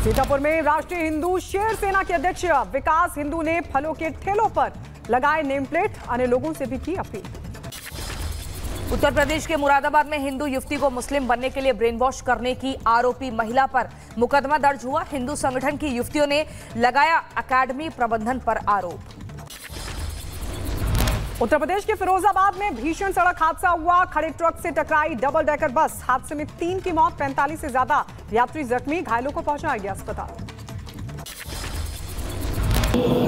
सीतापुर में राष्ट्रीय हिंदू शेर सेना के अध्यक्ष विकास हिंदू ने फलों के ठेलों पर लगाए नेम प्लेट। अन्य लोगों से भी की अपील। उत्तर प्रदेश के मुरादाबाद में हिंदू युवती को मुस्लिम बनने के लिए ब्रेन वॉश करने की आरोपी महिला पर मुकदमा दर्ज हुआ। हिंदू संगठन की युवतियों ने लगाया अकेडमी प्रबंधन पर आरोप। उत्तर प्रदेश के फिरोजाबाद में भीषण सड़क हादसा हुआ। खड़े ट्रक से टकराई डबल डेकर बस। हादसे में तीन की मौत, पैंतालीस से ज़्यादा यात्री जख्मी। घायलों को पहुँचाया गया अस्पताल।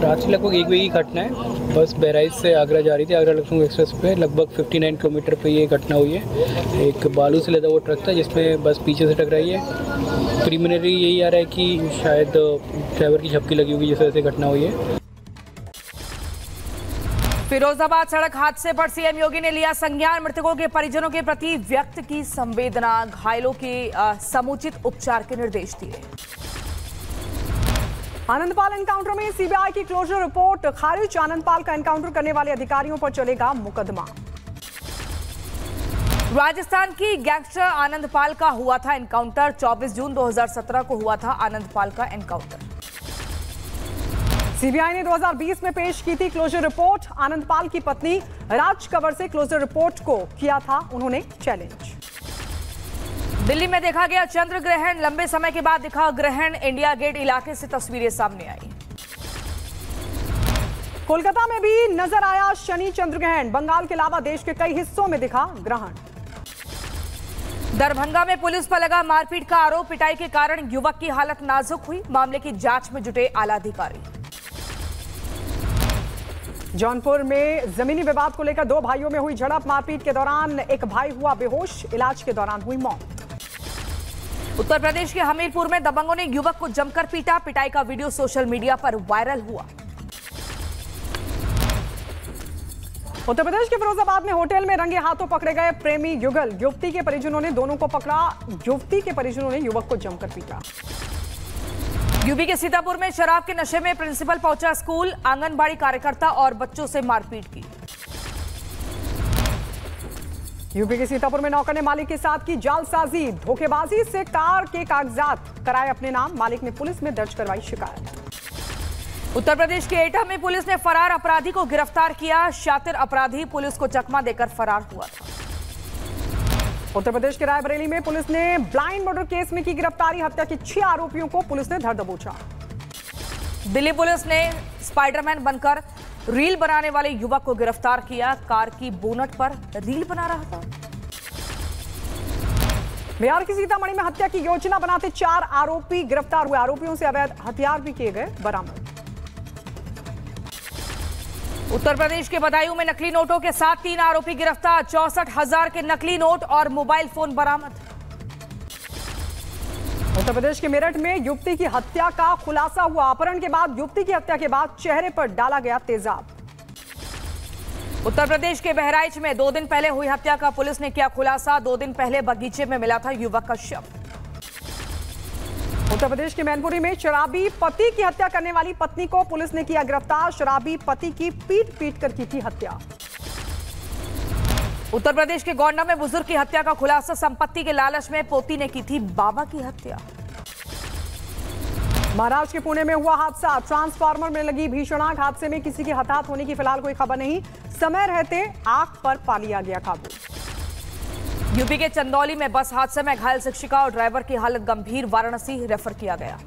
रात लगभग एक बजे की घटना है। बस बहराइच से आगरा जा रही थी। आगरा लखनऊ एक्सप्रेस पे। लगभग 59 किलोमीटर पे ये घटना हुई है। एक बालू से लदा हुआ ट्रक था, जिसमें बस पीछे से टकराई है। प्रीमिनरी यही आ रहा है कि शायद ड्राइवर की झपकी लगी होगी, जिस वजह से घटना हुई है। फिरोजाबाद सड़क हादसे पर सीएम योगी ने लिया संज्ञान। मृतकों के परिजनों के प्रति व्यक्त की संवेदना। घायलों के समुचित उपचार के निर्देश दिए। आनंदपाल एनकाउंटर में सीबीआई की क्लोजर रिपोर्ट खारिज। आनंदपाल का एनकाउंटर करने वाले अधिकारियों पर चलेगा मुकदमा। राजस्थान की गैंगस्टर आनंदपाल का हुआ था एनकाउंटर 24 जून 2017 को हुआ था आनंदपाल का एनकाउंटर सीबीआई ने 2020 में पेश की थी क्लोजर रिपोर्ट आनंदपाल की पत्नी राज कंवर से क्लोजर रिपोर्ट को किया था उन्होंने चैलेंज दिल्ली में देखा गया चंद्र ग्रहण लंबे समय के बाद दिखा ग्रहण। इंडिया गेट इलाके से तस्वीरें सामने आई। कोलकाता में भी नज़र आया शनि चंद्र ग्रहण बंगाल के अलावा देश के कई हिस्सों में दिखा ग्रहण। दरभंगा में पुलिस पर लगा मारपीट का आरोप। पिटाई के कारण युवक की हालत नाजुक हुई। मामले की जाँच में जुटे आला अधिकारी। जौनपुर में जमीनी विवाद को लेकर दो भाइयों में हुई झड़प। मारपीट के दौरान एक भाई हुआ बेहोश इलाज के दौरान हुई मौत। उत्तर प्रदेश के हमीरपुर में दबंगों ने युवक को जमकर पीटा। पिटाई का वीडियो सोशल मीडिया पर वायरल हुआ। उत्तर प्रदेश के फिरोजाबाद में होटल में रंगे हाथों पकड़े गए प्रेमी युगल। युवती के परिजनों ने दोनों को पकड़ा। युवती के परिजनों ने युवक को जमकर पीटा। यूपी के सीतापुर में शराब के नशे में प्रिंसिपल पहुँचा स्कूल आंगनबाड़ी कार्यकर्ता और बच्चों से मारपीट की। यूपी के सीतापुर में नौकर ने मालिक के साथ की जालसाजी धोखेबाजी से कार के कागजात कराए अपने नाम मालिक ने पुलिस में दर्ज करवाई शिकायत। उत्तर प्रदेश के एटा में पुलिस ने फरार अपराधी को गिरफ़्तार किया शातिर अपराधी पुलिस को चकमा देकर फरार हुआ था। उत्तर प्रदेश के रायबरेली में पुलिस ने ब्लाइंड मर्डर केस में की गिरफ्तारी हत्या के छह आरोपियों को पुलिस ने धर दबोचा। दिल्ली पुलिस ने स्पाइडरमैन बनकर रील बनाने वाले युवक को गिरफ़्तार किया। कार की बोनट पर रील बना रहा था। बिहार की सीतामढ़ी में हत्या की योजना बनाते चार आरोपी गिरफ़्तार हुए। आरोपियों से अवैध हथियार भी किए गए बरामद। उत्तर प्रदेश के बदायूं में नकली नोटों के साथ तीन आरोपी गिरफ़्तार चौसठ हज़ार के नकली नोट और मोबाइल फ़ोन बरामद। उत्तर प्रदेश के मेरठ में युवती की हत्या का खुलासा हुआ। अपहरण के बाद युवती की हत्या के बाद चेहरे पर डाला गया तेजाब। उत्तर प्रदेश के बहराइच में दो दिन पहले हुई हत्या का पुलिस ने किया खुलासा। दो दिन पहले बगीचे में मिला था युवक का शव। उत्तर प्रदेश के मैनपुरी में शराबी पति की हत्या करने वाली पत्नी को पुलिस ने किया गिरफ़्तार। शराबी पति की पीट पीट कर की थी हत्या। उत्तर प्रदेश के गोंडा में बुज़ुर्ग की हत्या का खुलासा। संपत्ति के लालच में पोती ने की थी बाबा की हत्या। महाराष्ट्र के पुणे में हुआ हादसा। ट्रांसफार्मर में लगी भीषण आग हादसे में किसी के हताहत होने की फ़िलहाल कोई खबर नहीं। समय रहते आग पर पा लिया गया काबू। यूपी के चंदौली में बस हादसे में घायल शिक्षिका और ड्राइवर की हालत गंभीर। वाराणसी रेफर किया गया।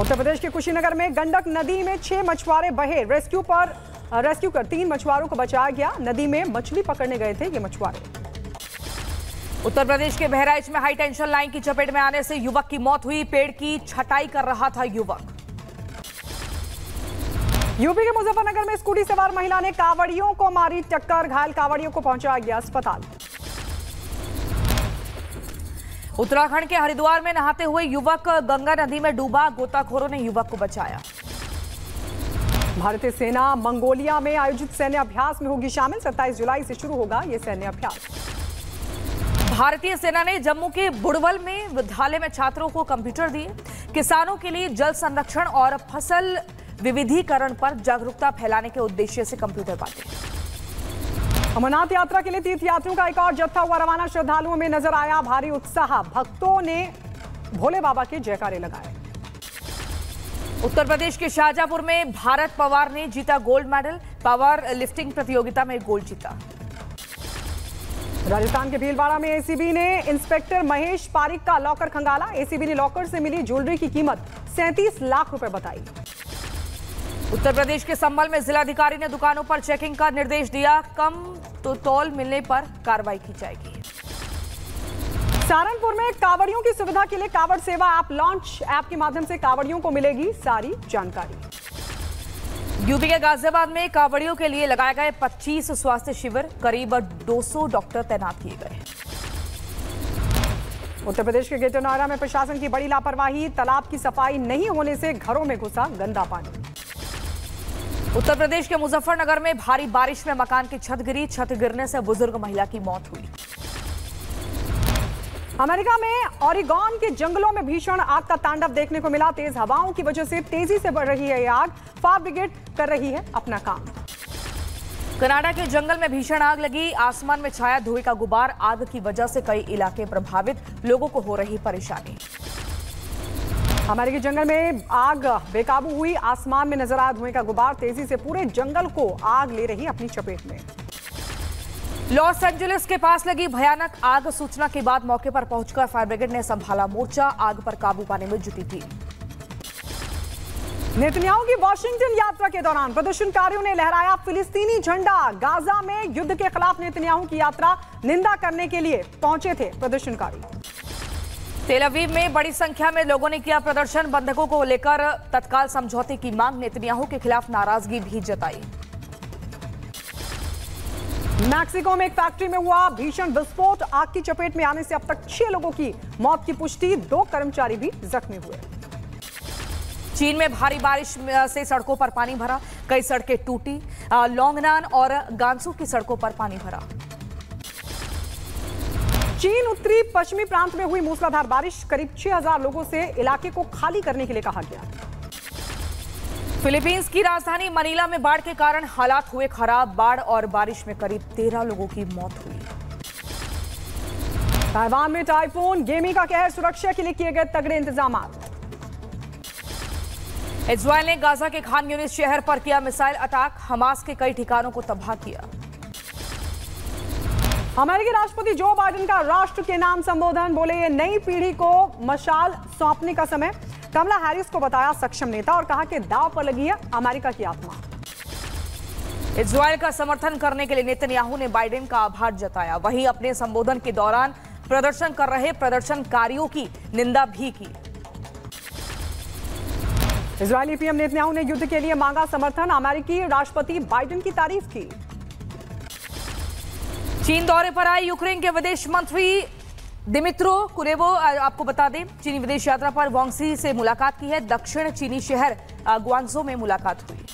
उत्तर प्रदेश के कुशीनगर में गंडक नदी में छह मछुआरे बहे। रेस्क्यू पर रेस्क्यू कर तीन मछुआरों को बचाया गया। नदी में मछली पकड़ने गए थे ये मछुआरे। उत्तर प्रदेश के बहराइच में हाई टेंशन लाइन की चपेट में आने से युवक की मौत हुई। पेड़ की छटाई कर रहा था युवक। यूपी के मुजफ्फरनगर में स्कूटी सवार महिला ने कावड़ियों को मारी टक्कर। घायल कावड़ियों को पहुँचाया गया अस्पताल। उत्तराखंड के हरिद्वार में नहाते हुए युवक गंगा नदी में डूबा गोताखोरों ने युवक को बचाया। भारतीय सेना मंगोलिया में आयोजित सैन्य अभ्यास में होगी शामिल। 27 जुलाई से शुरू होगा ये सैन्य अभ्यास। भारतीय सेना ने जम्मू के बुड़वल में विद्यालय में छात्रों को कंप्यूटर दिए। किसानों के लिए जल संरक्षण और फ़सल विविधीकरण पर जागरूकता फैलाने के उद्देश्य से कंप्यूटर बांटे। अमरनाथ यात्रा के लिए तीर्थयात्रियों का एक और जत्था हुआ। रवाना श्रद्धालुओं में नज़र आया भारी उत्साह। भक्तों ने भोले बाबा के जयकारे लगाए। उत्तर प्रदेश के शाहजहांपुर में भारत पवार ने जीता गोल्ड मेडल। पावर लिफ्टिंग प्रतियोगिता में गोल्ड जीता। राजस्थान के भीलवाड़ा में एसीबी ने इंस्पेक्टर महेश पारिक का लॉकर खंगाला। एसीबी ने लॉकर से मिली ज्वेलरी की कीमत 37 लाख रुपए बताई। उत्तर प्रदेश के संभल में जिलाधिकारी ने दुकानों पर चेकिंग का निर्देश दिया। कम तो तौल मिलने पर कार्रवाई की जाएगी। सहारनपुर में कावड़ियों की सुविधा के लिए कावड़ सेवा ऐप लॉन्च। ऐप के माध्यम से कावड़ियों को मिलेगी सारी जानकारी। यूपी के गाजियाबाद में कावड़ियों के लिए लगाए गए 25 स्वास्थ्य शिविर। करीब 200 डॉक्टर तैनात किए गए। उत्तर प्रदेश के ग्रेटर नोएडा में प्रशासन की बड़ी लापरवाही। तालाब की सफ़ाई नहीं होने से घरों में घुसा गंदा पानी। उत्तर प्रदेश के मुजफ्फरनगर में भारी बारिश में मकान की छत गिरी, छत गिरने से बुज़ुर्ग महिला की मौत हुई। अमेरिका में ओरिगॉन के जंगलों में भीषण आग का तांडव देखने को मिला। तेज हवाओं की वजह से तेज़ी से बढ़ रही है आग। फायर ब्रिगेड कर रही है अपना काम। कनाडा के जंगल में भीषण आग लगी। आसमान में छाया धुएँ का गुबार आग की वजह से कई इलाके प्रभावित। लोगों को हो रही परेशानी। अमेरिकी जंगल में आग बेकाबू हुई, आसमान में नज़र आया धुएँ का गुबार तेज़ी से पूरे जंगल को आग ले रही अपनी चपेट में। लॉस एंजलिस के पास लगी भयानक आग सूचना के बाद मौके पर पहुंचकर फायर ब्रिगेड ने संभाला मोर्चा, आग पर काबू पाने में जुटी थी नेतन्याहू की वॉशिंगटन यात्रा के दौरान प्रदर्शनकारियों ने लहराया फिलिस्तीनी झंडा। गाजा में युद्ध के खिलाफ नेतन्याहू की यात्रा निंदा करने के लिए पहुँचे थे प्रदर्शनकारी। तेल अवीव में बड़ी संख्या में लोगों ने किया प्रदर्शन। बंधकों को लेकर तत्काल समझौते की मांग नेतन्याहू के खिलाफ नाराज़गी भी जताई। मैक्सिको में एक फैक्ट्री में हुआ भीषण विस्फोट। आग की चपेट में आने से अब तक छह लोगों की मौत की पुष्टि दो कर्मचारी भी जख्मी हुए। चीन में भारी बारिश से सड़कों पर पानी भरा कई सड़कें टूटी। लोंगनान और गांसू की सड़कों पर पानी भरा। चीन उत्तरी पश्चिमी प्रांत में हुई मूसलाधार बारिश, करीब 6000 लोगों से इलाके को खाली करने के लिए कहा गया। फिलीपींस की राजधानी मनीला में बाढ़ के कारण हालात हुए खराब। बाढ़ और बारिश में करीब तेरह लोगों की मौत हुई। ताइवान में टाइफून, गेमी का कहर सुरक्षा के लिए किए गए तगड़े इंतज़ाम इसराइल ने गाजा के खान यूनिस शहर पर किया मिसाइल अटैक। हमास के कई ठिकानों को तबाह किया। अमेरिकी राष्ट्रपति जो बाइडेन का राष्ट्र के नाम संबोधन बोले ये नई पीढ़ी को मशाल सौंपने का समय। कमला हैरिस को बताया सक्षम नेता और कहा कि दाव पर लगी है अमेरिका की आत्मा। इजरायल का समर्थन करने के लिए नेतन्याहू ने बाइडेन का आभार जताया। वहीं अपने संबोधन के दौरान प्रदर्शन कर रहे प्रदर्शनकारियों की निंदा भी की। इजरायली पीएम नेतन्याहू ने युद्ध के लिए मांगा समर्थन। अमेरिकी राष्ट्रपति बाइडेन की तारीफ़ की। चीन दौरे पर आए यूक्रेन के विदेश मंत्री दिमित्रो कुरेवो आपको बता दें, चीनी विदेश यात्रा पर वांगसी से मुलाकात की है। दक्षिण चीनी शहर ग्वांगजो में मुलाकात हुई।